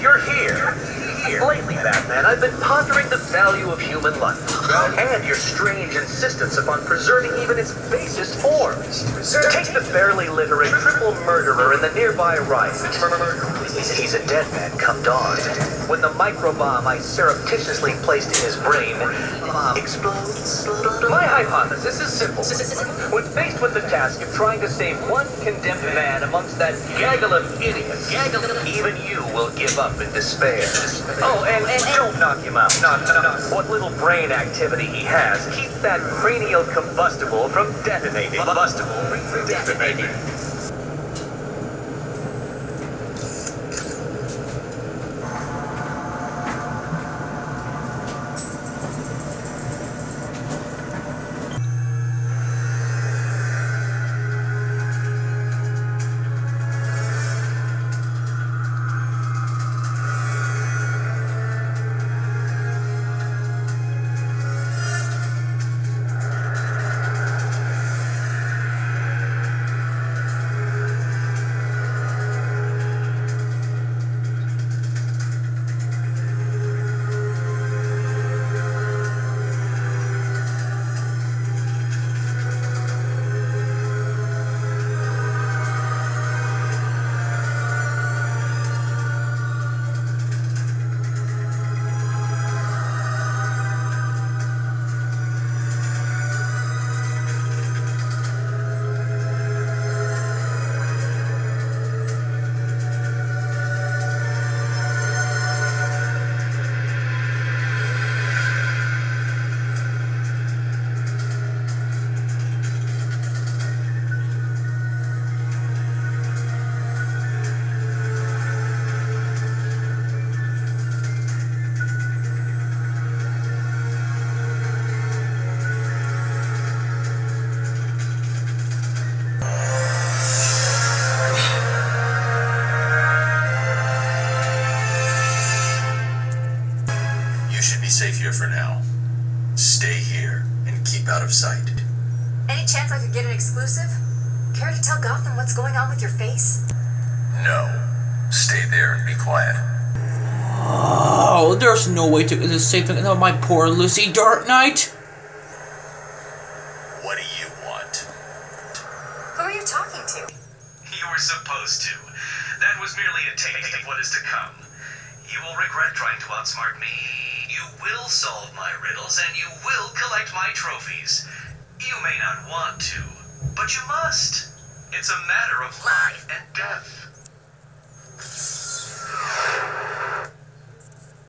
You're here. Batman, I've been pondering the value of human life. And your strange insistence upon preserving even its basest forms. Take the barely literate triple murderer in the nearby riot. He's a dead man come dawn. When the microbomb I surreptitiously placed in his brain explodes. My hypothesis is simple. When faced with the task of trying to save one condemned man amongst that gaggle of idiots, even you will give up in despair. Oh, and, and don't knock him out. Knock, knock. What little brain activity he has keeps that cranial combustible from detonating. Combustible detonating. Safe here for now. Stay here and keep out of sight. Any chance I could get an exclusive? Care to tell Gotham what's going on with your face? No. Stay there and be quiet. Oh, there's no way to get this safe. No, my poor Lucy Dark Knight. What do you want? Who are you talking to? You were supposed to. That was merely a taste of what is to come. You will regret trying to outsmart me. You will solve my riddles and you will collect my trophies. You may not want to, but you must. It's a matter of life and death.